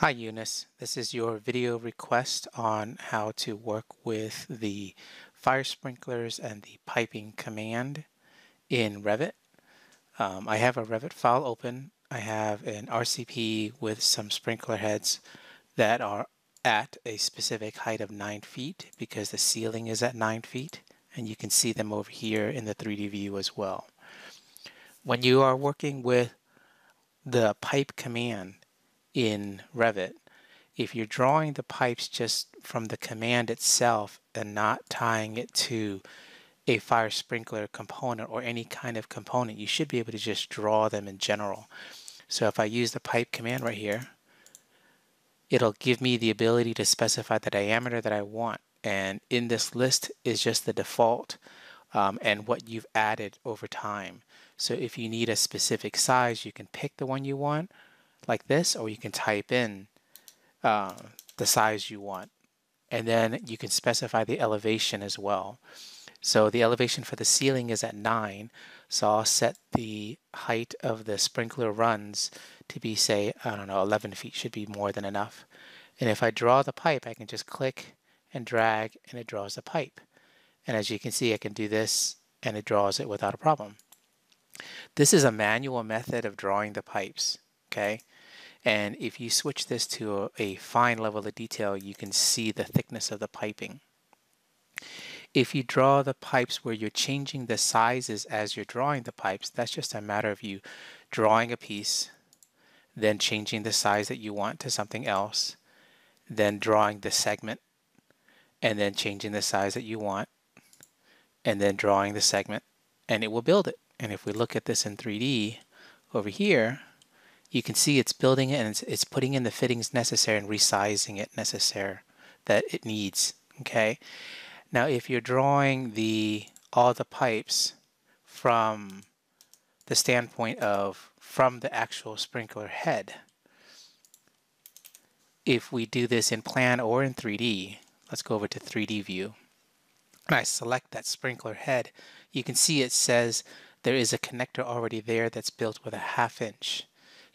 Hi Yunis, this is your video request on how to work with the fire sprinklers and the piping command in Revit. Um, I have a Revit file open. I have an RCP with some sprinkler heads that are at a specific height of 9 feet because the ceiling is at 9 feet and you can see them over here in the 3D view as well. When you are working with the pipe command in Revit, if you're drawing the pipes just from the command itself and not tying it to a fire sprinkler component or any kind of component, you should be able to just draw them in general. So if I use the pipe command right here, it'll give me the ability to specify the diameter that I want. And in this list is just the default um, and what you've added over time. So if you need a specific size, you can pick the one you want like this, or you can type in uh, the size you want. And then you can specify the elevation as well. So the elevation for the ceiling is at 9, so I'll set the height of the sprinkler runs to be, say, I don't know, 11 feet should be more than enough. And if I draw the pipe, I can just click and drag, and it draws the pipe. And as you can see, I can do this, and it draws it without a problem. This is a manual method of drawing the pipes okay? And if you switch this to a, a fine level of detail, you can see the thickness of the piping. If you draw the pipes where you're changing the sizes as you're drawing the pipes, that's just a matter of you drawing a piece, then changing the size that you want to something else, then drawing the segment, and then changing the size that you want, and then drawing the segment, and it will build it. And if we look at this in 3D over here, you can see it's building it and it's, it's putting in the fittings necessary and resizing it necessary that it needs. Okay. Now, if you're drawing the all the pipes from the standpoint of from the actual sprinkler head, if we do this in plan or in 3D, let's go over to 3D view. And I select that sprinkler head, you can see it says there is a connector already there that's built with a half inch.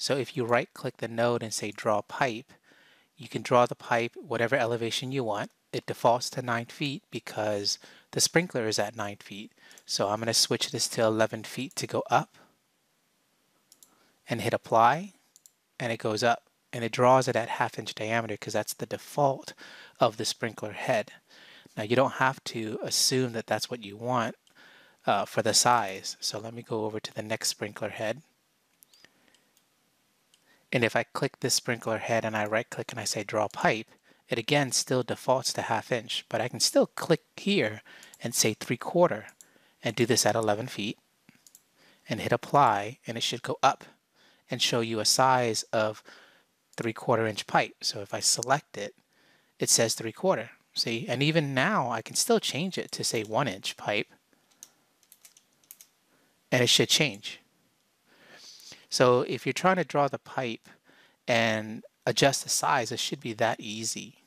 So if you right click the node and say draw pipe, you can draw the pipe whatever elevation you want. It defaults to 9 feet because the sprinkler is at 9 feet. So I'm going to switch this to 11 feet to go up and hit apply and it goes up and it draws it at half inch diameter because that's the default of the sprinkler head. Now you don't have to assume that that's what you want uh, for the size. So let me go over to the next sprinkler head and if I click this sprinkler head and I right click and I say draw pipe, it again still defaults to half inch, but I can still click here and say three quarter and do this at 11 feet and hit apply and it should go up and show you a size of three quarter inch pipe. So if I select it, it says three quarter. See, and even now I can still change it to say one inch pipe and it should change. So if you're trying to draw the pipe and adjust the size, it should be that easy.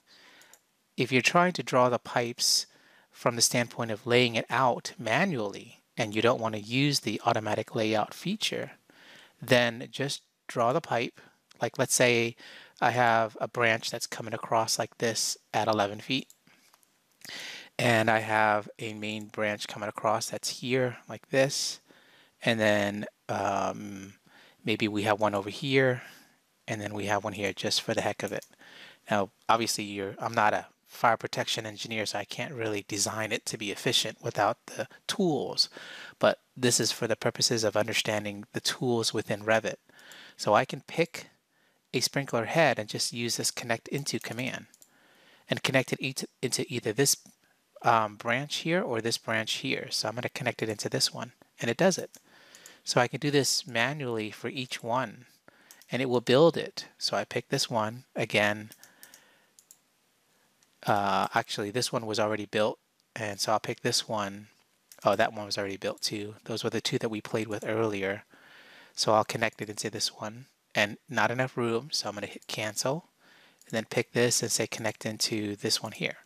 If you're trying to draw the pipes from the standpoint of laying it out manually and you don't want to use the automatic layout feature, then just draw the pipe. Like let's say I have a branch that's coming across like this at 11 feet. And I have a main branch coming across that's here like this. And then um, maybe we have one over here and then we have one here just for the heck of it. Now, obviously, you're, I'm not a fire protection engineer, so I can't really design it to be efficient without the tools. But this is for the purposes of understanding the tools within Revit. So I can pick a sprinkler head and just use this connect into command and connect it into either this um, branch here or this branch here. So I'm going to connect it into this one and it does it. So I can do this manually for each one and it will build it. So I pick this one again. Uh, actually, this one was already built and so I'll pick this one. Oh, that one was already built too. Those were the two that we played with earlier. So I'll connect it into this one and not enough room. So I'm going to hit cancel and then pick this and say connect into this one here.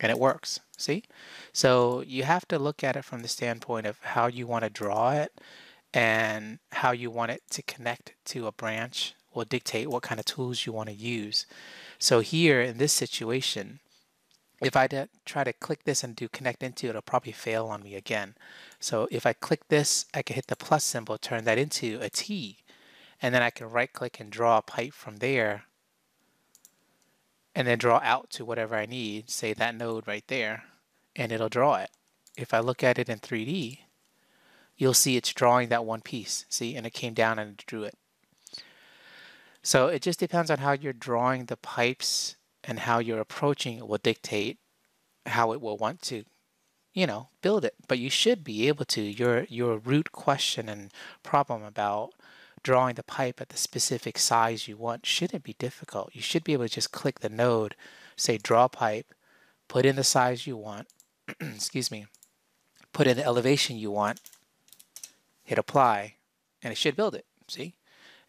And it works. See? So you have to look at it from the standpoint of how you want to draw it and how you want it to connect to a branch will dictate what kind of tools you want to use. So here in this situation, if I try to click this and do connect into, it'll probably fail on me again. So if I click this, I can hit the plus symbol, turn that into a T, and then I can right click and draw a pipe from there and then draw out to whatever I need, say that node right there, and it'll draw it. If I look at it in 3D, you'll see it's drawing that one piece, see, and it came down and it drew it. So it just depends on how you're drawing the pipes and how you're approaching it will dictate how it will want to, you know, build it. But you should be able to. Your your root question and problem about drawing the pipe at the specific size you want shouldn't be difficult. You should be able to just click the node, say draw pipe, put in the size you want, excuse me, put in the elevation you want, hit apply, and it should build it, see?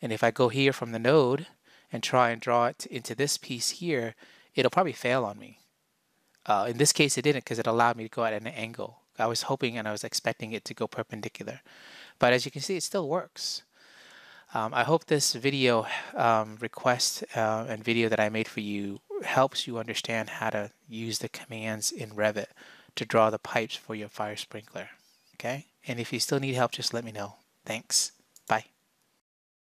And if I go here from the node and try and draw it into this piece here, it'll probably fail on me. Uh, in this case, it didn't because it allowed me to go at an angle. I was hoping and I was expecting it to go perpendicular. But as you can see, it still works. Um, I hope this video um, request uh, and video that I made for you helps you understand how to use the commands in Revit to draw the pipes for your fire sprinkler. Okay? And if you still need help, just let me know. Thanks. Bye.